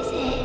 is it?